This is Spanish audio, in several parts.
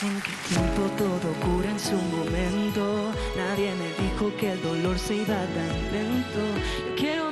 Dicen que el tiempo todo cura en su momento. Nadie me dijo que el dolor se iba tan lento. Yo quiero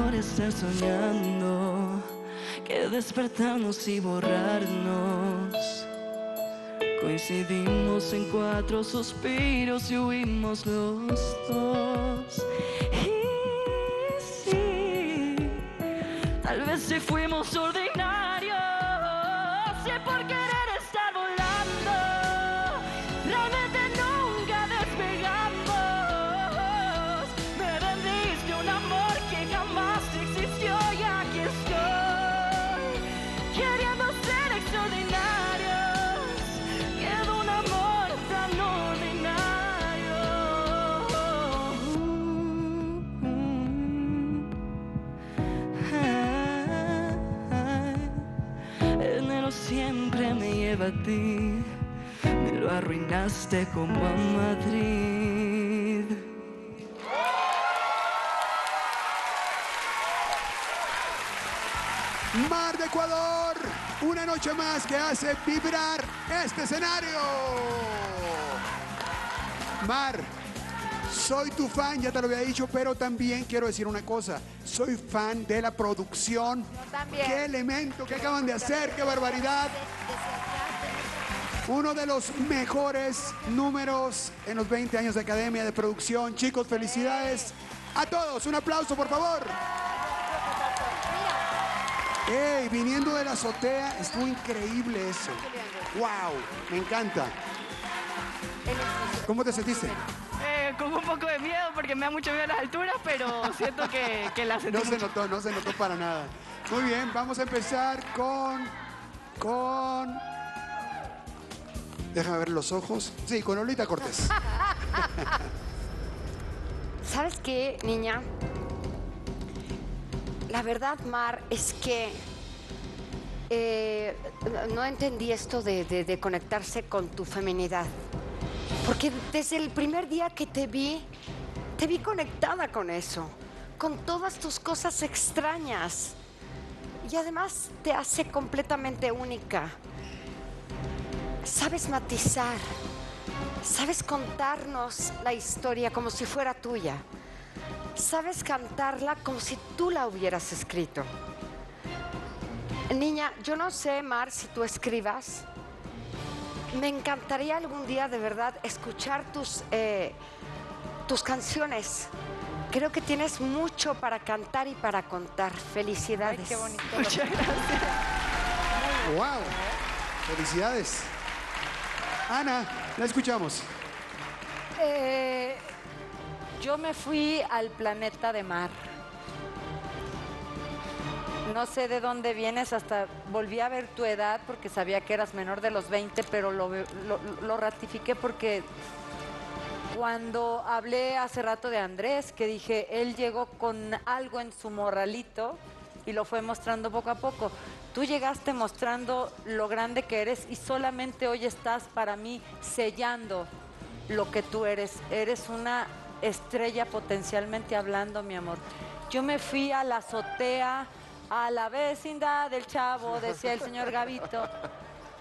mejor estar soñando que despertarnos y borrarnos. Coincidimos en cuatro suspiros y huimos los dos. Y sí, tal vez si fuimos ordinarios, siempre me lleva a ti, me lo arruinaste como a Madrid. Mar de Ecuador, una noche más que hace vibrar este escenario. Mar, soy tu fan, ya te lo había dicho, pero también quiero decir una cosa. Soy fan de la producción. también. Qué elemento que acaban de hacer, qué barbaridad. Uno de los mejores números en los 20 años de Academia de Producción. Chicos, felicidades a todos. Un aplauso, por favor. ¡Ey! Viniendo de la azotea, estuvo increíble eso. ¡Wow! Me encanta. ¿Cómo te sentiste? Con un poco de miedo porque me da mucho miedo las alturas, pero siento que, que la sentí No se notó, no se notó para nada. Muy bien, vamos a empezar con. con. Déjame ver los ojos. Sí, con Olita Cortés. ¿Sabes qué, niña? La verdad, Mar, es que eh, no entendí esto de, de- de conectarse con tu feminidad. Porque desde el primer día que te vi, te vi conectada con eso, con todas tus cosas extrañas. Y además te hace completamente única. Sabes matizar, sabes contarnos la historia como si fuera tuya. Sabes cantarla como si tú la hubieras escrito. Niña, yo no sé, Mar, si tú escribas. Me encantaría algún día de verdad escuchar tus, eh, tus canciones. Creo que tienes mucho para cantar y para contar. Felicidades. qué bonito. Muchas gracias. ¡Wow! Felicidades. Ana, la escuchamos. Eh, yo me fui al planeta de mar. No sé de dónde vienes, hasta volví a ver tu edad porque sabía que eras menor de los 20, pero lo, lo- lo ratifiqué porque cuando hablé hace rato de Andrés, que dije, él llegó con algo en su morralito y lo fue mostrando poco a poco. Tú llegaste mostrando lo grande que eres y solamente hoy estás para mí sellando lo que tú eres. Eres una estrella potencialmente hablando, mi amor. Yo me fui a la azotea, a la vecindad del chavo, decía el señor Gavito.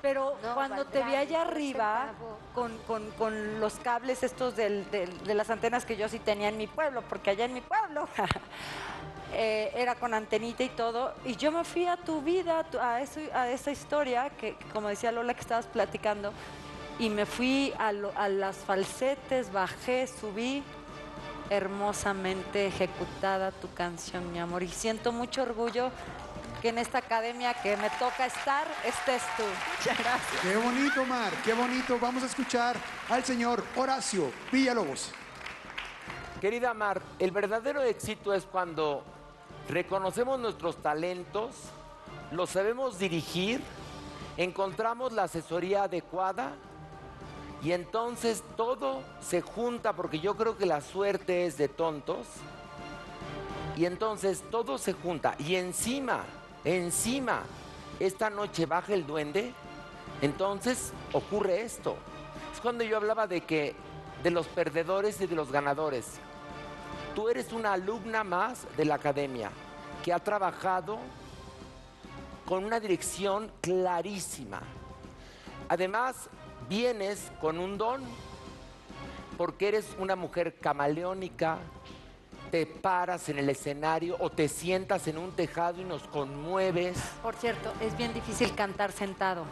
Pero No, cuando te vi allá arriba, con, con- con los cables estos del- del- de las antenas que yo sí tenía en mi pueblo, porque allá en mi pueblo eh, era con antenita y todo, y yo me fui a tu vida, a, tu- a, eso- a esa historia, que, que como decía Lola que estabas platicando, y me fui a, lo- a las falsetes, bajé, subí. Hermosamente ejecutada tu canción, mi amor. Y siento mucho orgullo que en esta academia que me toca estar estés tú. Muchas gracias. Qué bonito, Mar, qué bonito. Vamos a escuchar al señor Horacio Villalobos. Querida Mar, el verdadero éxito es cuando reconocemos nuestros talentos, los sabemos dirigir, encontramos la asesoría adecuada y entonces todo se junta porque yo creo que la suerte es de tontos y entonces todo se junta y encima, encima, esta noche baja el duende, entonces ocurre esto. Es cuando yo hablaba de que de los perdedores y de los ganadores. Tú eres una alumna más de la academia que ha trabajado con una dirección clarísima. Además, vienes con un don porque eres una mujer camaleónica, te paras en el escenario o te sientas en un tejado y nos conmueves. Por cierto, es bien difícil cantar sentado.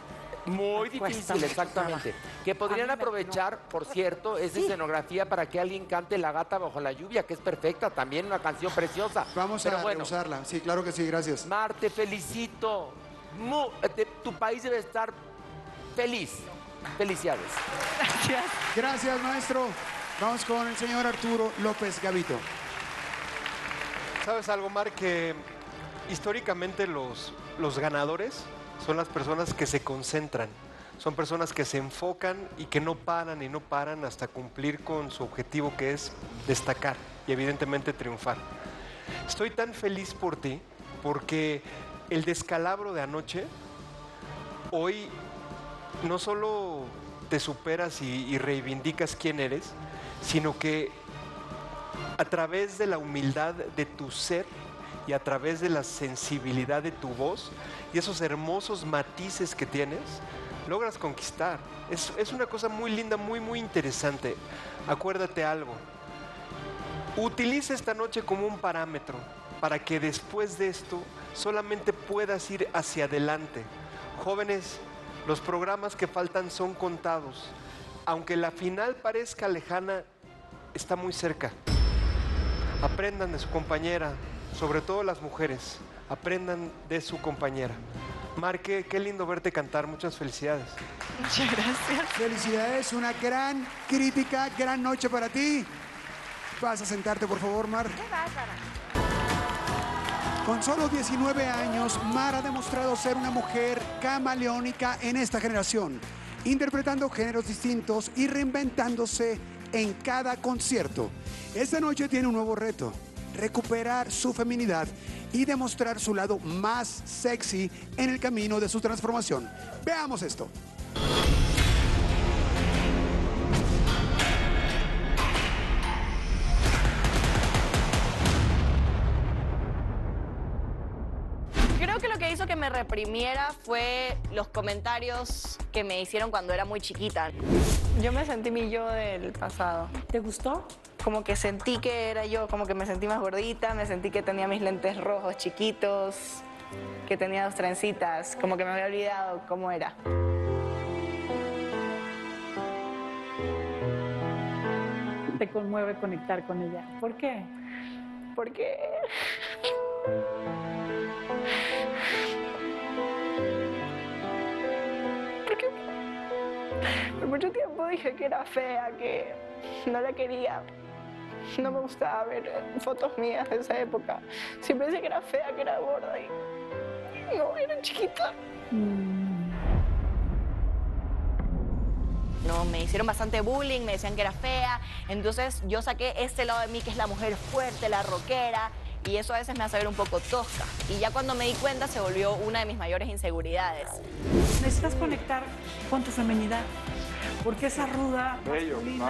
Muy difícil, exactamente. Que podrían aprovechar, por cierto, esa escenografía para que alguien cante La gata bajo la lluvia, que es perfecta, también una canción preciosa. Vamos Pero a bueno, usarla. Sí, claro que sí, gracias. Mar, te felicito. Mu- eh, te- tu país debe estar feliz. Felicidades. Gracias. Gracias, maestro. Vamos con el señor Arturo López Gavito. ¿Sabes algo, Mar? Que históricamente los, los ganadores son las personas que se concentran, son personas que se enfocan y que no paran y no paran hasta cumplir con su objetivo que es destacar y evidentemente triunfar. Estoy tan feliz por ti porque el descalabro de anoche hoy no solo te superas y, reivindicas quién eres, sino que a través de la humildad de tu ser y a través de la sensibilidad de tu voz y esos hermosos matices que tienes, logras conquistar. Es, es una cosa muy linda, muy, muy interesante. Acuérdate algo. Utiliza esta noche como un parámetro para que después de esto solamente puedas ir hacia adelante. Jóvenes, los programas que faltan son contados. Aunque la final parezca lejana, está muy cerca. Aprendan de su compañera, sobre todo las mujeres. Aprendan de su compañera. Marque, qué lindo verte cantar. Muchas felicidades. Muchas gracias. Felicidades, una gran crítica, gran noche para ti. Vas a sentarte, por favor, Mar. Con solo 19 años, Mar ha demostrado ser una mujer camaleónica en esta generación, interpretando géneros distintos y reinventándose en cada concierto. Esta noche tiene un nuevo reto, recuperar su feminidad y demostrar su lado más sexy en el camino de su transformación. Veamos esto. Que me reprimiera fue los comentarios que me hicieron cuando era muy chiquita. Yo me sentí mi yo del pasado. ¿Te gustó? Como que sentí que era yo, como que me sentí más gordita, me sentí que tenía mis lentes rojos chiquitos, que tenía dos trencitas, como que me había olvidado cómo era. Te conmueve conectar con ella. ¿Por qué? Porque Porque por mucho tiempo dije que era fea, que no la quería. No me gustaba ver fotos mías de esa época. Siempre decía que era fea, que era gorda y no, era chiquita. No, me hicieron bastante bullying, me decían que era fea. Entonces yo saqué este lado de mí que es la mujer fuerte, la rockera. Y eso a veces me hace ver un poco tosca. Y ya cuando me di cuenta se volvió una de mis mayores inseguridades. Necesitas conectar con tu feminidad. Porque esa ruda, masculina,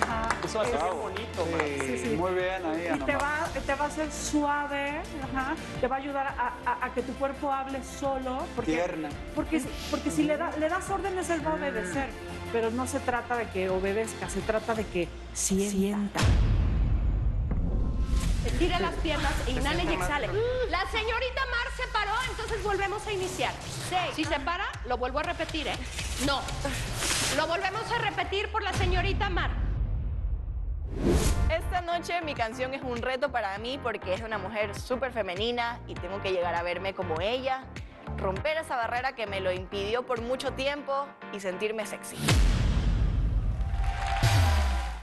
ajá, Eso hace bien bonito, Sí, sí. Muy bien ahí, y te va, te va a hacer suave, ajá, te va a ayudar a, a- a que tu cuerpo hable solo. Porque, Tierna. Porque, si- porque si le, da- le das órdenes, él va a obedecer. Pero no se trata de que obedezca, se trata de que sienta. Estire las piernas, inhale y exhale. La señorita Mar se paró, entonces volvemos a iniciar. Si se para, lo vuelvo a repetir, ¿eh? No. Lo volvemos a repetir por la señorita Mar. Esta noche mi canción es un reto para mí porque es una mujer súper femenina y tengo que llegar a verme como ella, romper esa barrera que me lo impidió por mucho tiempo y sentirme sexy.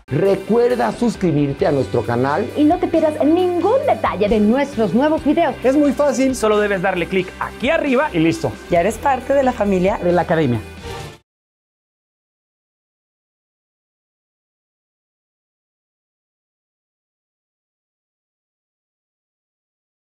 Recuerda suscribirte a nuestro canal. y no te pierdas ningún detalle de nuestros nuevos videos. Es muy fácil, solo debes darle clic aquí arriba y listo. Ya eres parte de la familia De la academia.